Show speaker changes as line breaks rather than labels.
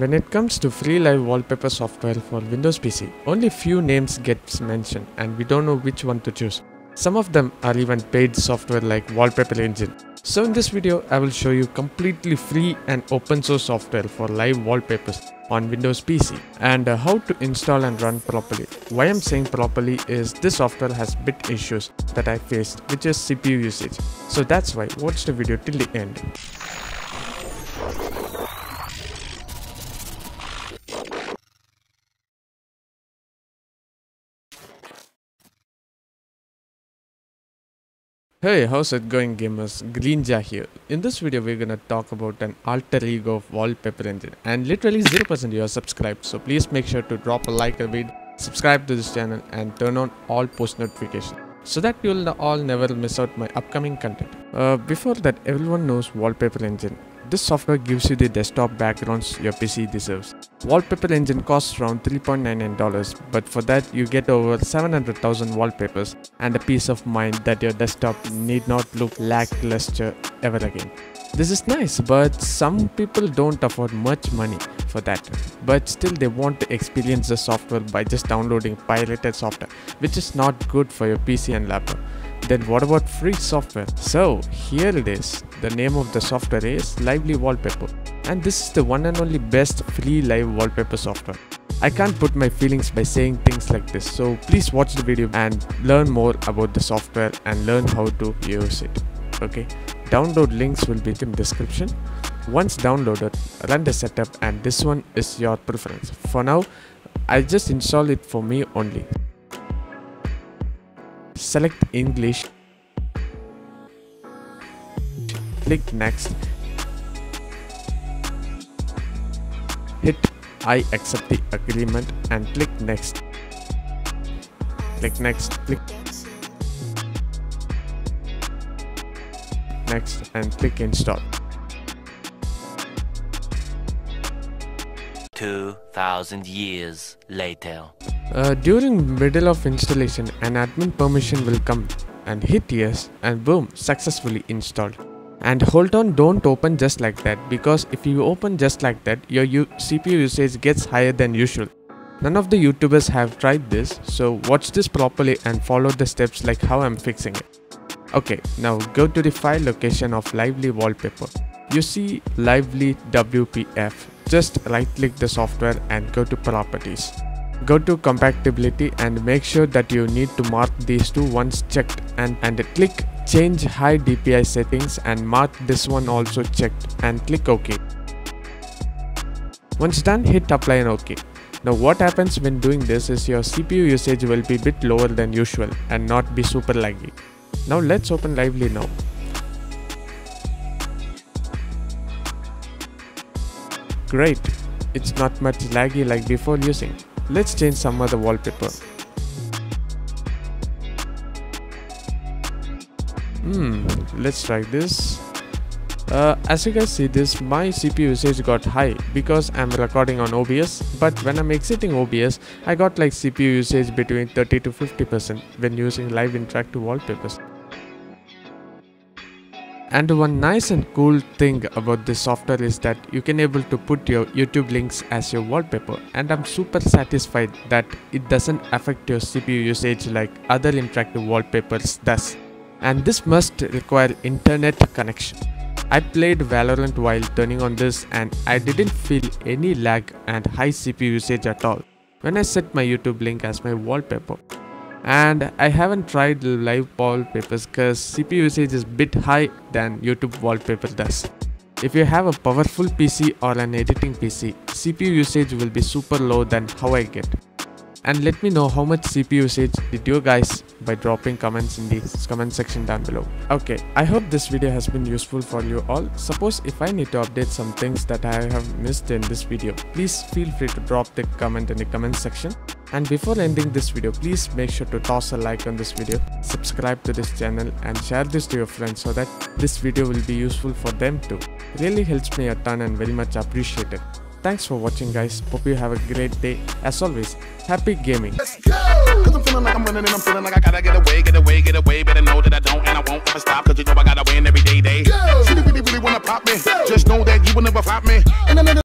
When it comes to free live wallpaper software for Windows PC, only few names gets mentioned and we don't know which one to choose. Some of them are even paid software like Wallpaper Engine. So in this video, I will show you completely free and open source software for live wallpapers on Windows PC and uh, how to install and run properly. Why I'm saying properly is this software has bit issues that I faced which is CPU usage. So that's why watch the video till the end. Hey, how's it going gamers? Greenja here. In this video, we're gonna talk about an alter ego of Wallpaper Engine and literally 0% you are subscribed. So please make sure to drop a like a video, subscribe to this channel and turn on all post notifications so that you will all never miss out my upcoming content. Uh, before that, everyone knows Wallpaper Engine. This software gives you the desktop backgrounds your PC deserves. Wallpaper Engine costs around $3.99, but for that you get over 700,000 wallpapers and a peace of mind that your desktop need not look lackluster ever again. This is nice, but some people don't afford much money for that. But still they want to experience the software by just downloading pirated software, which is not good for your PC and laptop. Then what about free software? So here it is. The name of the software is Lively Wallpaper and this is the one and only best free live wallpaper software. I can't put my feelings by saying things like this so please watch the video and learn more about the software and learn how to use it. Okay, download links will be in description. Once downloaded, run the setup and this one is your preference. For now, I just install it for me only. Select English, click next, hit I accept the agreement and click next, click next, click next and click install.
2000 years later.
Uh, during middle of installation, an admin permission will come and hit yes and boom, successfully installed. And hold on, don't open just like that because if you open just like that, your U CPU usage gets higher than usual. None of the YouTubers have tried this, so watch this properly and follow the steps like how I'm fixing it. Okay, now go to the file location of Lively Wallpaper. You see Lively WPF. Just right click the software and go to properties. Go to compatibility and make sure that you need to mark these two once checked and, and click change high DPI settings and mark this one also checked and click OK. Once done hit apply and OK. Now what happens when doing this is your CPU usage will be bit lower than usual and not be super laggy. Now let's open Lively now. Great, it's not much laggy like before using. Let's change some other wallpaper. Hmm, let's try this. Uh, as you guys see this, my CPU usage got high because I'm recording on OBS but when I'm exiting OBS, I got like CPU usage between 30 to 50% when using live interactive wallpapers. And one nice and cool thing about this software is that you can able to put your YouTube links as your wallpaper and I'm super satisfied that it doesn't affect your CPU usage like other interactive wallpapers does. And this must require internet connection. I played Valorant while turning on this and I didn't feel any lag and high CPU usage at all when I set my YouTube link as my wallpaper and I haven't tried live wallpapers because CPU usage is bit high than YouTube wallpaper does. If you have a powerful PC or an editing PC, CPU usage will be super low than how I get. And let me know how much CPU usage did you guys by dropping comments in the comment section down below. Okay, I hope this video has been useful for you all. Suppose if I need to update some things that I have missed in this video, please feel free to drop the comment in the comment section. And before ending this video, please make sure to toss a like on this video, subscribe to this channel and share this to your friends so that this video will be useful for them too. Really helps me a ton and very much appreciated. Thanks for watching guys. Hope you have a great day. As always, happy gaming.
Let's go! Cause I'm feeling like I'm running and I'm feeling like I gotta get away, get away, get away. Better know that I don't and I won't ever stop. Cause you know I gotta win every day, day. Go! Really, really, really wanna pop me. Just know that you will never flop me. And then